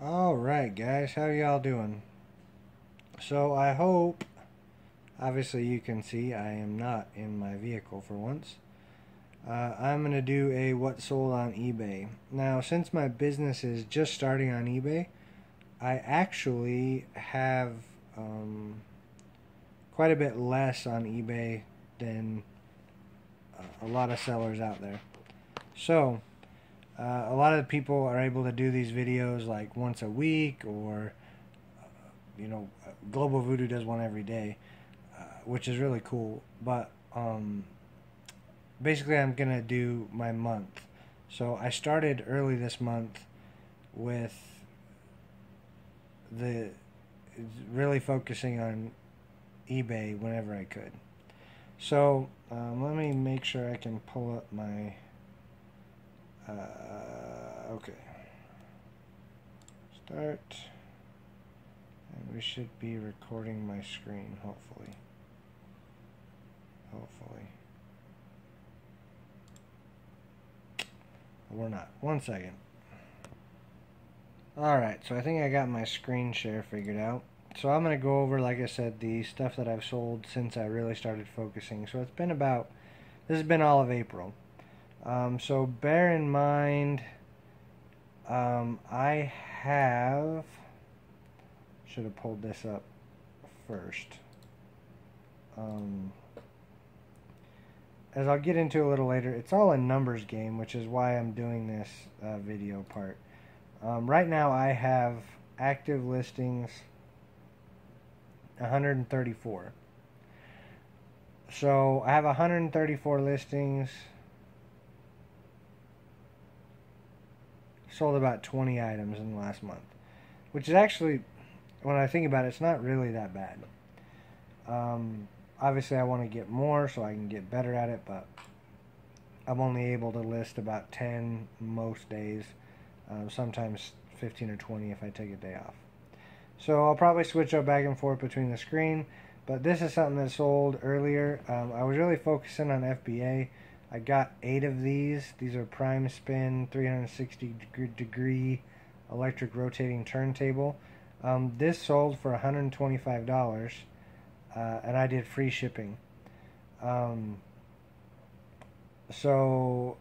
Alright guys, how y'all doing? So I hope, obviously you can see I am not in my vehicle for once. Uh, I'm going to do a what sold on eBay. Now since my business is just starting on eBay, I actually have um, quite a bit less on eBay than uh, a lot of sellers out there. So uh, a lot of people are able to do these videos like once a week or you know global voodoo does one every day uh, which is really cool. But um, basically i'm gonna do my month. So i started early this month with the really focusing on ebay whenever i could. So um, let me make sure i can pull up my uh, okay. Start. And we should be recording my screen, hopefully. Hopefully. We're not. One second. Alright, so I think I got my screen share figured out. So I'm going to go over, like I said, the stuff that I've sold since I really started focusing. So it's been about, this has been all of April. Um, so bear in mind, um, I have, should have pulled this up first. Um, as I'll get into a little later, it's all a numbers game, which is why I'm doing this uh, video part. Um, right now I have active listings 134. So I have 134 listings. Sold about 20 items in the last month, which is actually, when I think about it, it's not really that bad. Um, obviously, I want to get more so I can get better at it, but I'm only able to list about 10 most days, uh, sometimes 15 or 20 if I take a day off. So I'll probably switch up back and forth between the screen, but this is something that sold earlier. Um, I was really focusing on FBA I got eight of these. These are prime spin, 360 degree electric rotating turntable. Um, this sold for $125, uh, and I did free shipping. Um, so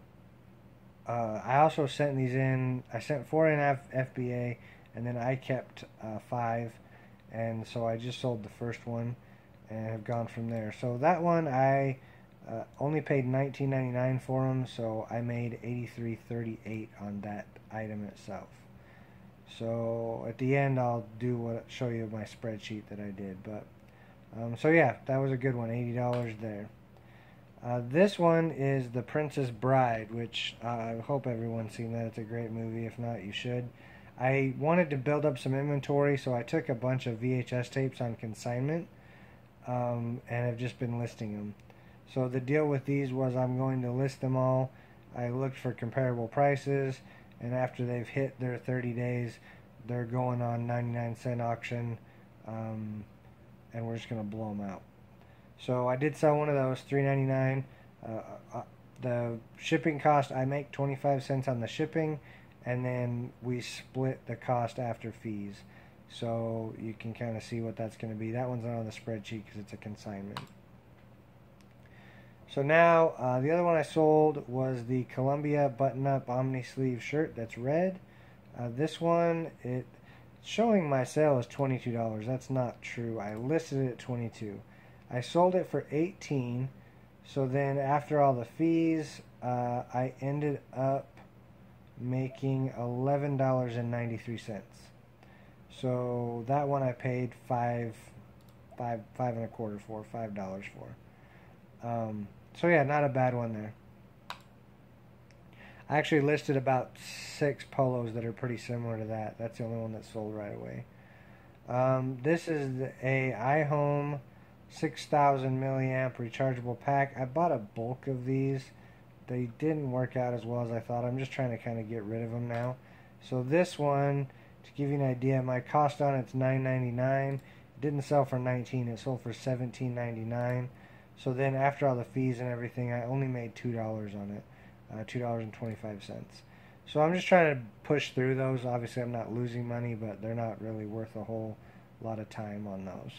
uh, I also sent these in. I sent four in F- FBA, and then I kept uh, five, and so I just sold the first one, and have gone from there. So that one I uh, only paid $19.99 for them, so I made $83.38 on that item itself. So at the end, I'll do what show you my spreadsheet that I did. But um, so yeah, that was a good one, $80 there. Uh, this one is The Princess Bride, which uh, I hope everyone's seen that. It's a great movie. If not, you should. I wanted to build up some inventory, so I took a bunch of VHS tapes on consignment um, and have just been listing them. So the deal with these was I'm going to list them all. I looked for comparable prices, and after they've hit their 30 days, they're going on 99 cent auction, um, and we're just going to blow them out. So I did sell one of those, 3.99. Uh, uh, the shipping cost, I make 25 cents on the shipping, and then we split the cost after fees. So you can kind of see what that's going to be. That one's not on the spreadsheet because it's a consignment. So now, uh, the other one I sold was the Columbia button-up Omni sleeve shirt. That's red. Uh, this one, it showing my sale is $22. That's not true. I listed it at 22 I sold it for 18 So then after all the fees, uh, I ended up making $11.93. So that one I paid five, five, five and a quarter for, five dollars for. Um, so yeah, not a bad one there. I actually listed about six polos that are pretty similar to that. That's the only one that sold right away. Um, this is a iHome 6000 milliamp rechargeable pack. I bought a bulk of these. They didn't work out as well as I thought. I'm just trying to kind of get rid of them now. So this one, to give you an idea, my cost on it's $9.99. It didn't sell for 19. It sold for $17.99. So then after all the fees and everything, I only made $2 on it, uh, $2.25. So I'm just trying to push through those. Obviously, I'm not losing money, but they're not really worth a whole lot of time on those.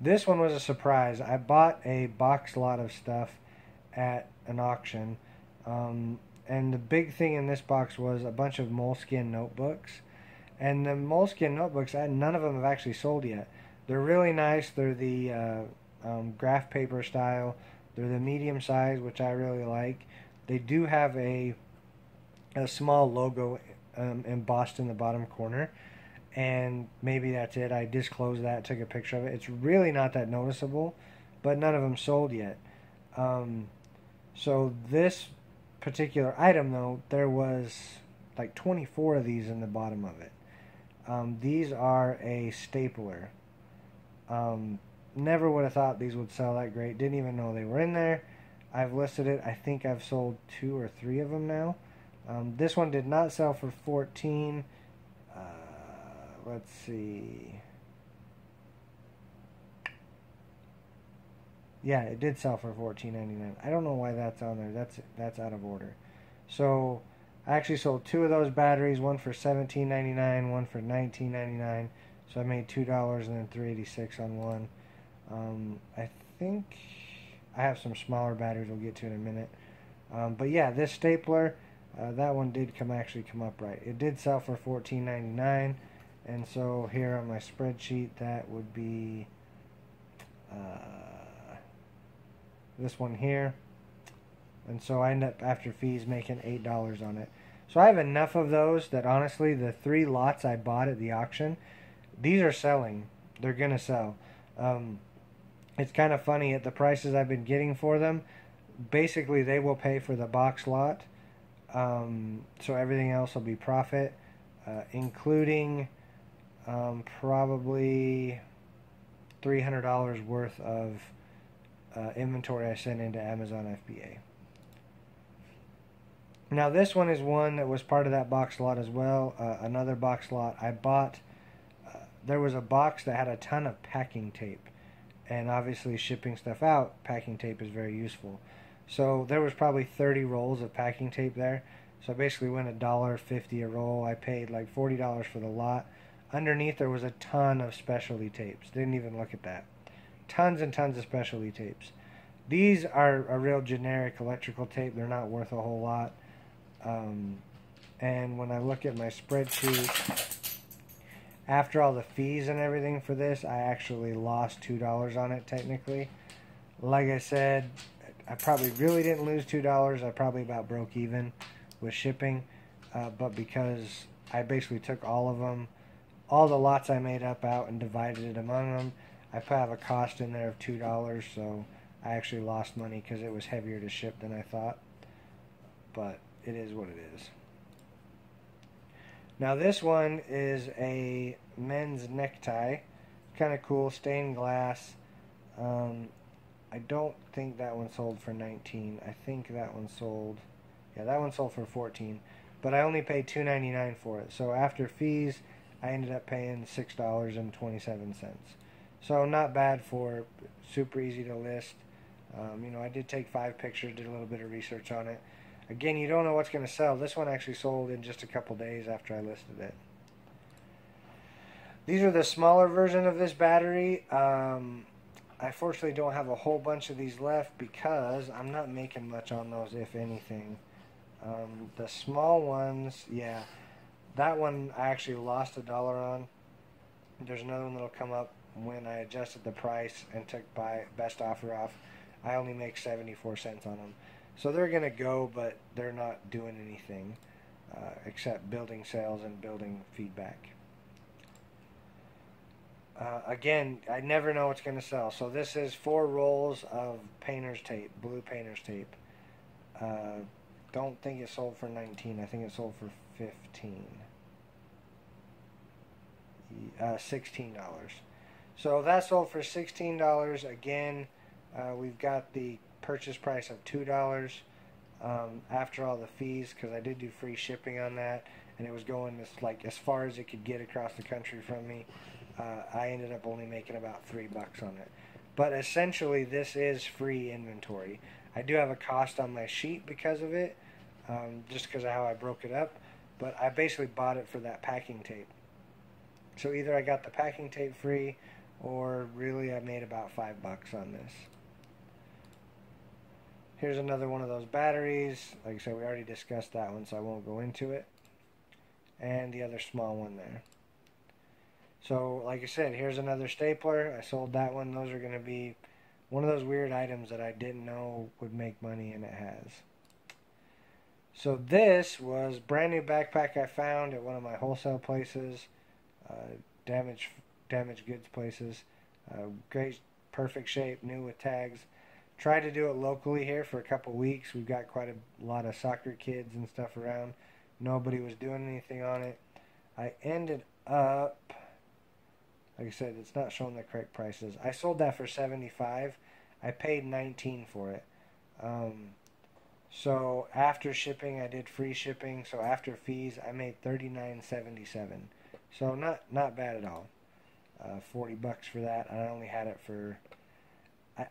This one was a surprise. I bought a box lot of stuff at an auction. Um, and the big thing in this box was a bunch of Moleskine notebooks. And the Moleskine notebooks, none of them have actually sold yet. They're really nice. They're the uh, um, graph paper style. They're the medium size, which I really like. They do have a a small logo um, embossed in the bottom corner, and maybe that's it. I disclosed that, took a picture of it. It's really not that noticeable, but none of them sold yet. Um, so this particular item, though, there was like 24 of these in the bottom of it. Um, these are a stapler. Um, never would have thought these would sell that great. Didn't even know they were in there. I've listed it. I think I've sold two or three of them now. Um, this one did not sell for 14. Uh, let's see. Yeah, it did sell for 14.99. I don't know why that's on there. That's that's out of order. So I actually sold two of those batteries, one for 17.99, one for 19.99. So I made two dollars and then 3.86 on one. Um, I think I have some smaller batteries we'll get to in a minute. Um, but yeah, this stapler, uh, that one did come actually come up right. It did sell for $14.99, and so here on my spreadsheet, that would be uh, this one here. And so I end up after fees making eight dollars on it. So I have enough of those that honestly, the three lots I bought at the auction, these are selling. They're gonna sell. Um, it's kind of funny at the prices I've been getting for them. Basically, they will pay for the box lot, um, so everything else will be profit, uh, including um, probably three hundred dollars worth of uh, inventory I sent into Amazon FBA. Now this one is one that was part of that box lot as well. Uh, another box lot I bought. Uh, there was a box that had a ton of packing tape and obviously shipping stuff out, packing tape is very useful. So there was probably 30 rolls of packing tape there. So I basically went a dollar fifty a roll. I paid like forty dollars for the lot. Underneath there was a ton of specialty tapes. Didn't even look at that. Tons and tons of specialty tapes. These are a real generic electrical tape. They're not worth a whole lot. Um, and when I look at my spreadsheet, after all the fees and everything for this, I actually lost $2 on it technically. Like I said, I probably really didn't lose $2. I probably about broke even with shipping. Uh, but because I basically took all of them, all the lots I made up out and divided it among them, I have a cost in there of $2. So I actually lost money because it was heavier to ship than I thought. But it is what it is. Now this one is a men's necktie. Kind of cool, stained glass. Um, I don't think that one sold for 19. I think that one sold, yeah, that one sold for 14. But I only paid 2.99 for it. So after fees, I ended up paying six dollars and 27 cents. So not bad for super easy to list. Um, you know, I did take five pictures, did a little bit of research on it. Again, you don't know what's going to sell. This one actually sold in just a couple days after I listed it. These are the smaller version of this battery. Um, I fortunately don't have a whole bunch of these left because I'm not making much on those, if anything. Um, the small ones, yeah, that one I actually lost a dollar on. There's another one that'll come up when I adjusted the price and took buy best offer off. I only make 74 cents on them. So they're going to go, but they're not doing anything uh, except building sales and building feedback. Uh, again, I never know what's going to sell. So this is four rolls of painter's tape, blue painter's tape. Uh, don't think it sold for 19. I think it sold for 15. Uh, $16. So that sold for $16. Again, uh, we've got the purchase price of two dollars um, after all the fees because I did do free shipping on that and it was going as like as far as it could get across the country from me. Uh, I ended up only making about three bucks on it. But essentially, this is free inventory. I do have a cost on my sheet because of it, um, just because of how I broke it up. But I basically bought it for that packing tape. So either I got the packing tape free, or really I made about five bucks on this. Here's another one of those batteries. Like I said, we already discussed that one, so I won't go into it. And the other small one there. So, like I said, here's another stapler. I sold that one. Those are going to be one of those weird items that I didn't know would make money, and it has. So this was brand new backpack I found at one of my wholesale places, uh, damaged damaged goods places. Uh, great, perfect shape, new with tags. Tried to do it locally here for a couple weeks. We've got quite a lot of soccer kids and stuff around. Nobody was doing anything on it. I ended up, like I said, it's not showing the correct prices. I sold that for 75. I paid 19 for it. Um, so after shipping, I did free shipping. So after fees, I made 39.77. So not not bad at all. Uh, 40 bucks for that. I only had it for.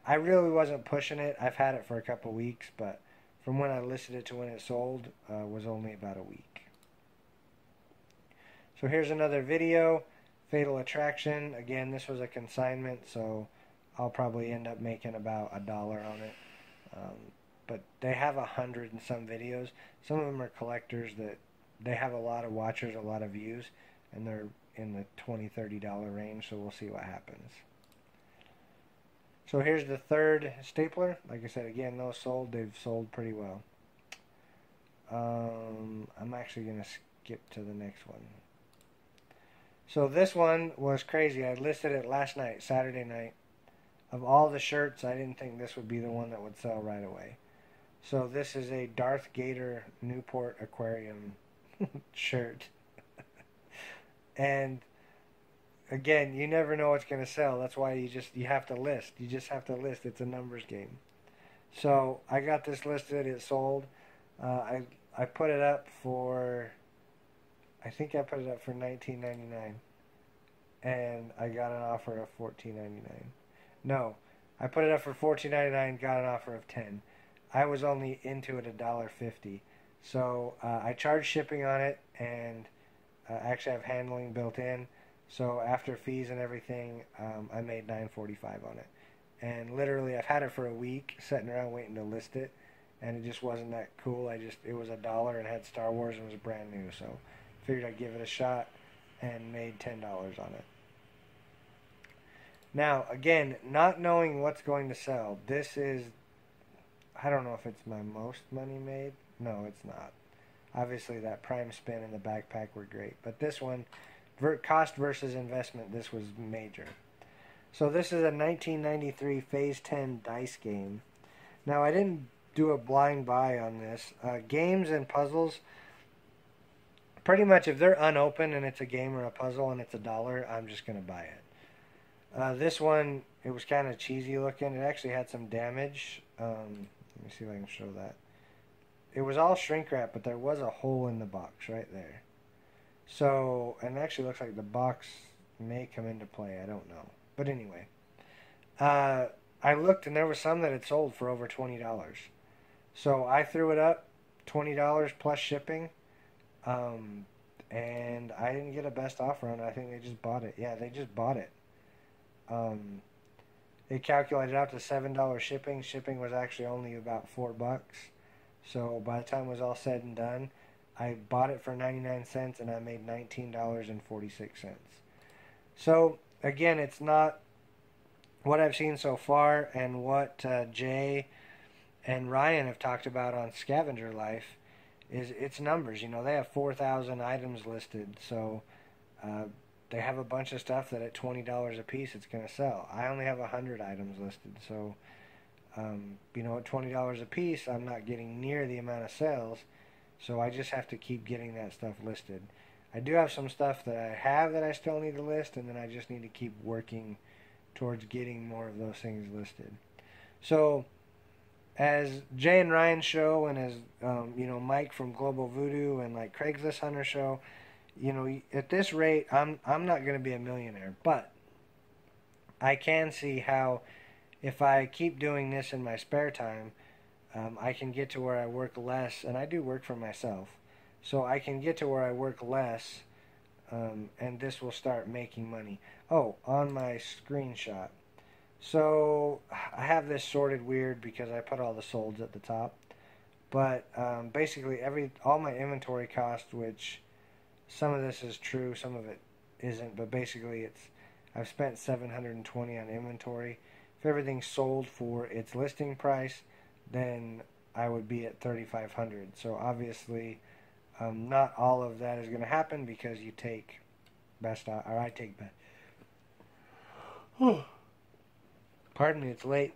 I, really wasn't pushing it. I've had it for a couple weeks, but from when I listed it to when it sold uh, was only about a week. So here's another video. Fatal Attraction. Again, this was a consignment, so I'll probably end up making about a dollar on it. Um, but they have a hundred and some videos. Some of them are collectors that they have a lot of watchers, a lot of views, and they're in the 20 30 dollar range so we'll see what happens so here's the third stapler. Like I said again those sold they've sold pretty well. Um, I'm actually gonna skip to the next one. So this one was crazy. I listed it last night Saturday night. Of all the shirts I didn't think this would be the one that would sell right away. So this is a Darth Gator Newport Aquarium shirt. And again, you never know what's going to sell. That's why you just you have to list. You just have to list. It's a numbers game. So I got this listed. It sold. Uh, I I put it up for. I think I put it up for nineteen ninety nine, and I got an offer of fourteen ninety nine. No, I put it up for fourteen ninety nine. Got an offer of ten. I was only into it a dollar fifty, so uh, I charged shipping on it and uh, actually have handling built in. So after fees and everything, um, I made 945 on it. And literally, I've had it for a week, sitting around waiting to list it, and it just wasn't that cool. I just it was a dollar and had Star Wars and was brand new, so figured I'd give it a shot, and made ten dollars on it. Now, again, not knowing what's going to sell, this is I don't know if it's my most money made. No, it's not. Obviously, that prime spin and the backpack were great, but this one, cost versus investment, this was major. So this is a 1993 Phase 10 dice game. Now I didn't do a blind buy on this. Uh, games and puzzles, pretty much if they're unopened and it's a game or a puzzle and it's a dollar, I'm just going to buy it. Uh, this one, it was kind of cheesy looking. It actually had some damage. Um, let me see if I can show that it was all shrink wrap, but there was a hole in the box right there. So, and actually looks like the box may come into play. I don't know. But anyway, uh, I looked and there was some that had sold for over $20. So I threw it up, $20 plus shipping. Um, and I didn't get a best offer on it. I think they just bought it. Yeah, they just bought it. Um, they calculated out to $7 shipping. Shipping was actually only about 4 bucks. So by the time it was all said and done, I bought it for 99 cents and I made $19.46. So again, it's not what I've seen so far and what uh, Jay and Ryan have talked about on Scavenger Life is its numbers. You know, they have 4,000 items listed, so uh, they have a bunch of stuff that at $20 a piece it's going to sell. I only have 100 items listed, so um, you know, at twenty dollars a piece, I'm not getting near the amount of sales, so I just have to keep getting that stuff listed. I do have some stuff that I have that I still need to list, and then I just need to keep working towards getting more of those things listed. So, as Jay and Ryan show, and as um, you know, Mike from Global Voodoo and like Craigslist Hunter show, you know, at this rate, I'm I'm not going to be a millionaire, but I can see how if I keep doing this in my spare time, um, I can get to where I work less, and I do work for myself, so I can get to where I work less, um, and this will start making money. Oh, on my screenshot. So I have this sorted weird because I put all the solds at the top. But um, basically, every all my inventory cost, which some of this is true, some of it isn't, but basically it's I've spent 720 on inventory. If everything's sold for its listing price, then I would be at 3500. So obviously, um, not all of that is going to happen because you take best or I take best. Pardon me, it's late.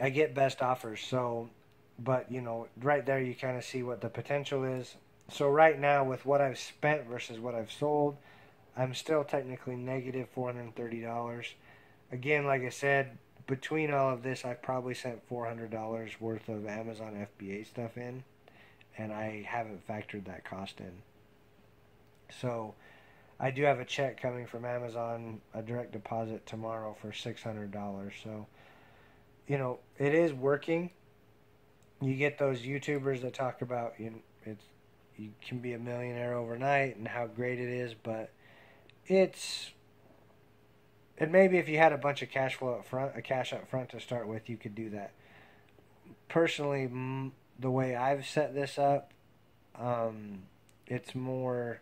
I get best offers, so but you know, right there you kind of see what the potential is. So right now, with what I've spent versus what I've sold, I'm still technically negative $430. Again, like I said, between all of this, I've probably sent $400 worth of Amazon FBA stuff in, and I haven't factored that cost in. So I do have a check coming from Amazon, a direct deposit tomorrow for $600. So, you know, it is working you get those YouTubers that talk about you know, it's you can be a millionaire overnight and how great it is, but it's and maybe if you had a bunch of cash flow up front, a cash up front to start with, you could do that. Personally, the way I've set this up, um, it's more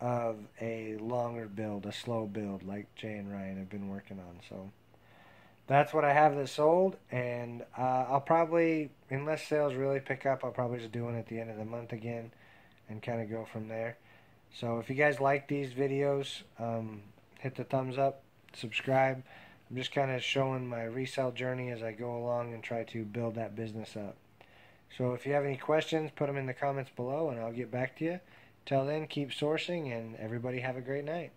of a longer build, a slow build, like Jay and Ryan have been working on. So that's what I have that sold, and uh, I'll probably, unless sales really pick up, I'll probably just do one at the end of the month again, and kind of go from there. So if you guys like these videos, um, hit the thumbs up, subscribe. I'm just kind of showing my resale journey as I go along and try to build that business up. So if you have any questions, put them in the comments below, and I'll get back to you. Till then, keep sourcing, and everybody have a great night.